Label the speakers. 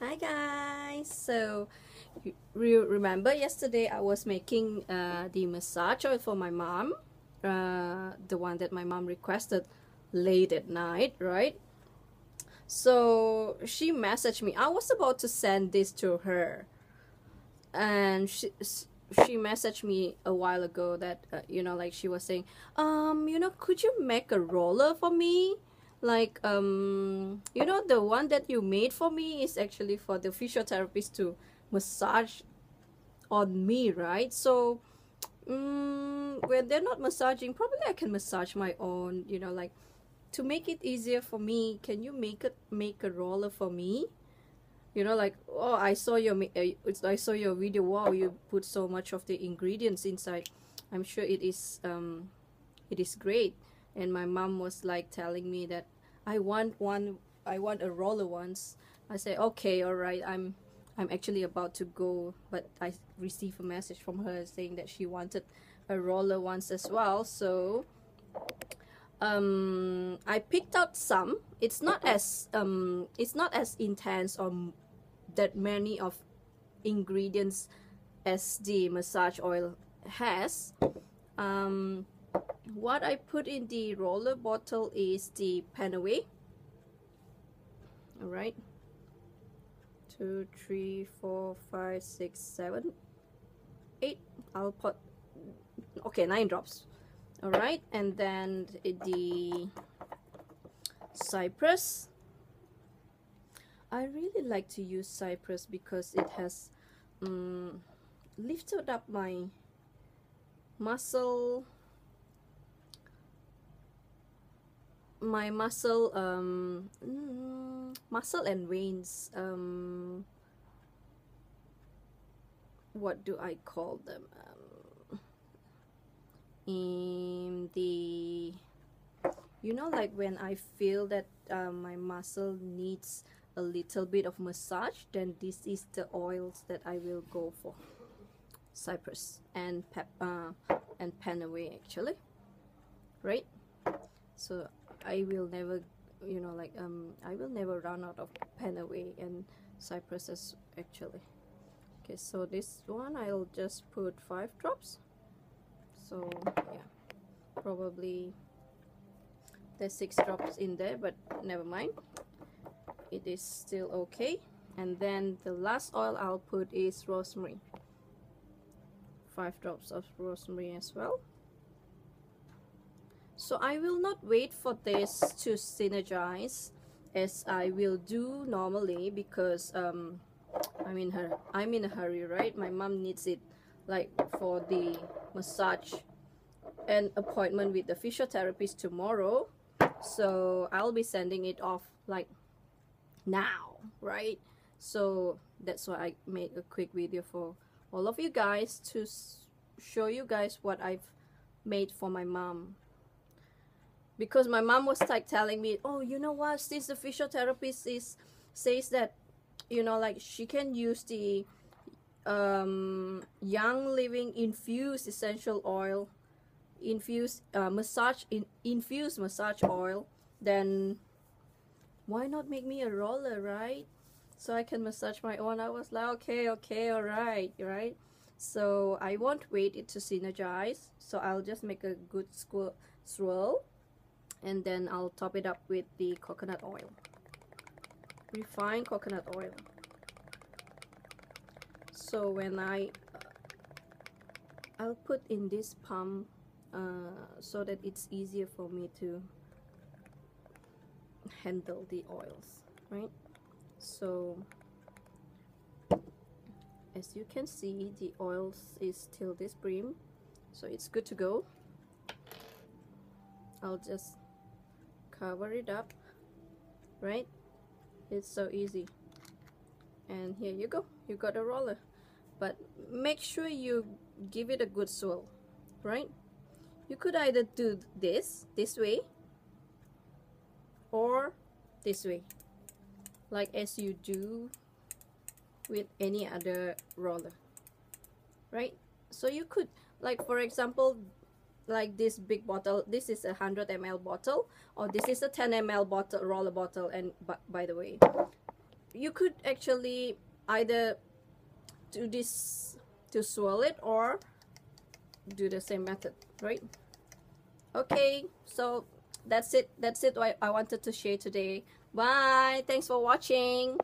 Speaker 1: Hi guys! So, you remember yesterday I was making uh, the massage oil for my mom, uh, the one that my mom requested late at night, right? So she messaged me. I was about to send this to her, and she she messaged me a while ago that uh, you know like she was saying, um, you know, could you make a roller for me? Like um you know the one that you made for me is actually for the physiotherapist to massage on me right? So um, when they're not massaging probably i can massage my own you know like to make it easier for me can you make it make a roller for me? You know like oh i saw your uh, i saw your video. Wow you put so much of the ingredients inside. I'm sure it is um it is great and my mom was like telling me that I want one I want a roller once. I say okay all right I'm I'm actually about to go but I received a message from her saying that she wanted a roller once as well. So um, I picked out some. It's not as um, it's not as intense or that many of ingredients as the massage oil has. Um, what I put in the roller bottle is the Panaway alright two three four five six seven eight. I'll put okay nine drops. Alright and then the cypress. I really like to use cypress because it has um, lifted up my muscle my muscle um mm, muscle and veins um what do I call them? Um, in the you know like when I feel that uh, my muscle needs a little bit of massage then this is the oils that I will go for. Cypress and pep uh, and Panaway actually. Right? So I will never you know like um I will never run out of Panaway and cypresses actually. Okay so this one I'll just put five drops. So yeah probably there's six drops in there but never mind. It is still okay. And then the last oil I'll put is rosemary. Five drops of rosemary as well so I will not wait for this to synergize as I will do normally because um, I'm in her I'm in a hurry right? My mom needs it like for the massage and appointment with the physiotherapist tomorrow. So I'll be sending it off like now right? So that's why I made a quick video for all of you guys to show you guys what I've made for my mom because my mom was like telling me oh you know what? Since the physiotherapist is says that you know like she can use the um, young living infused essential oil infused uh, massage in infused massage oil then why not make me a roller right? So I can massage my own. I was like okay okay all right right? So I won't wait it to synergize. So I'll just make a good swirl and then I'll top it up with the coconut oil. Refined coconut oil. So when I uh, I'll put in this palm uh, so that it's easier for me to handle the oils right? So as you can see the oils is still this brim so it's good to go. I'll just cover it up right? It's so easy. And here you go. You got a roller. But make sure you give it a good swirl right? You could either do this this way or this way. Like as you do with any other roller right? So you could like for example like this big bottle this is a 100 ml bottle or this is a 10 ml bottle roller bottle and by the way you could actually either do this to swirl it or do the same method right? Okay so that's it that's it I, I wanted to share today. Bye thanks for watching